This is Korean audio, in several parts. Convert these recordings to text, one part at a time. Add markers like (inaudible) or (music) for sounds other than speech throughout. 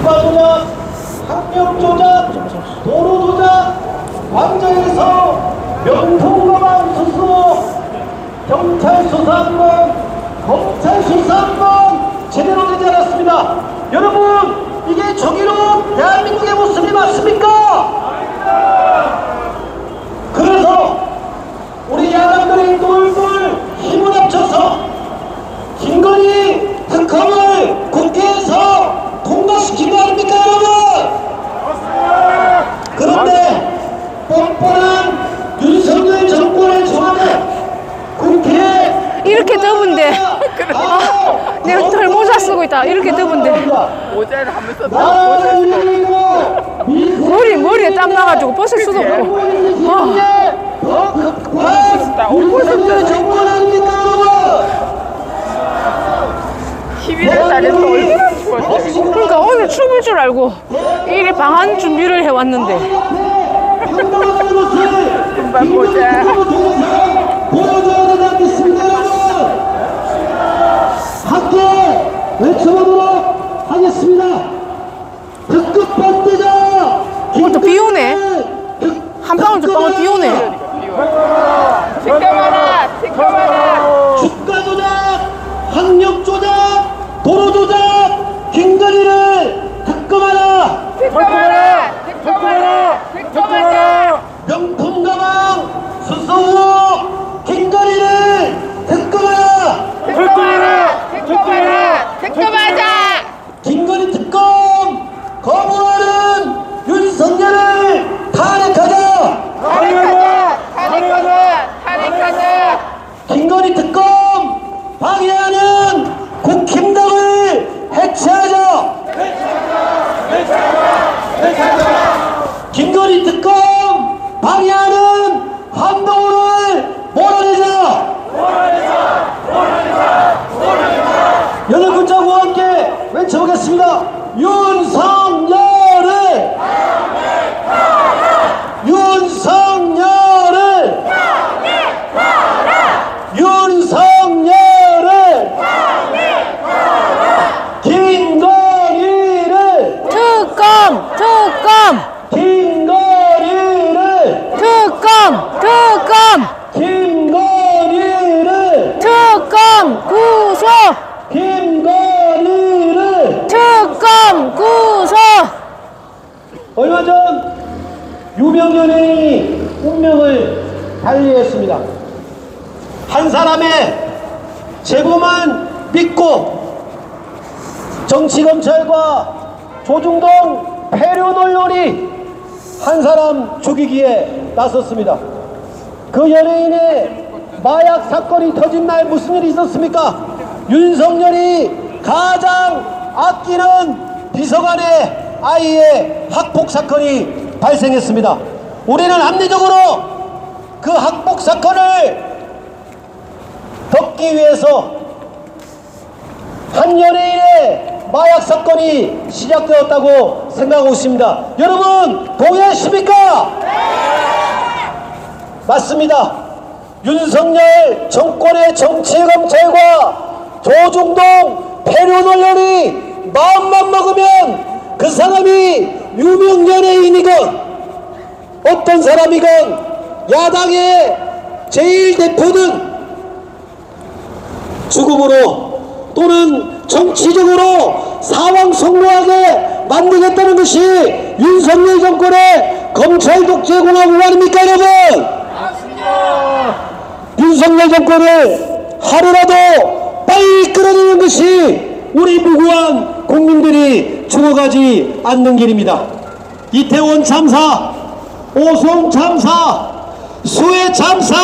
주가 조작, 학력 조작, 도로 조작, 광장에서 명품 가방 수수, 경찰 수사 한번, 검찰 수사 한번 제대로 되지 않았습니다. 여러분, 이게 정의로운 대한민국의 모습이 맞습니까? 그래서 우리 야당들이 똘똘 힘을 합쳐서 김건희 특검을 국회에서 통과시킨 거 아닙니까 여러분? 그런데 뻔뻔한 윤석열 정권의 청와대 국회에 이렇게 더운데. (laughs) 아, 내가 덜 모자 쓰고 있다. 이렇게 더운데. 모자를 하면서 머리, 머리에 땀 나가지고 벗을 수도 없고. 여러분? 11월 달에서 얼마나 추웠어요. 그러니까 오늘 춤을 줄 알고 이리 방한 준비를 해왔는데. 금방 보자. 보여줘야 되지 않겠습니까 여러분 함께 외쳐보도록 하겠습니다 특급 반대자 오늘 또비 오네. 한방울 두 방울 비 오네. 지켜봐라, 지켜봐라. 주가 조작 학력 조작 도로 조작 김건희를 특검하라 지켜봐라, 지켜봐라, 지켜봐라. 명품 가방 수수 후 김건희를 특검하라 지켜봐라, 지켜봐라, 지켜봐자. 김건희 특검 거부하는 윤석열을 탄핵하자 탄핵하자, 탄핵하자, 탄핵하자. 김건희 특검 방해하는 국힘당을 해체하자 김건희 특검 방해하는 한동훈을 몰아내자 여덟 글자와 함께 외쳐보겠습니다 윤석열을 윤석열을 윤석열을 김건희를 특검! 특검! 김건희를 특검! 특검! 김건희를 특검! 구속! 김건희를 특검! 구속! 얼마 전 유명 연예인이 운명을 달리했습니다. 한 사람의 제보만 믿고 정치검찰과 조중동 폐륜 언론이 한 사람 죽이기에 나섰습니다. 그 연예인의 마약 사건이 터진 날 무슨 일이 있었습니까? 윤석열이 가장 아끼는 비서관의 아이의 학폭 사건이 발생했습니다. 우리는 합리적으로 그 학폭 사건을 덮기 위해서 한 연예인의 마약 사건이 시작되었다고 생각하고 있습니다. 여러분 동의하십니까? 맞습니다. 윤석열 정권의 정치검찰과 조중동 폐륜 언론이 마음만 먹으면 그 사람이 유명 연예인이건 어떤 사람이건 야당의 제일 대표든 죽음으로 또는 정치적으로 사왕 성노하게 만들겠다는 것이 윤석열 정권의 검찰 독재 공화국 아닙니까 여러분? 윤석열 정권을 하루라도 빨리 끌어내는 것이 우리 무고한 국민들이 죽어가지 않는 길입니다. 이태원 참사, 오송 참사, 수해 참사,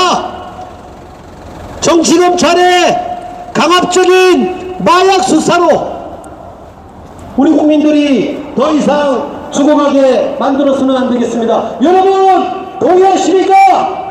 정치검찰의 강압적인 마약 수사로 우리 국민들이 더 이상 죽어가게 만들어서는 안 되겠습니다. 여러분 동의하십니까?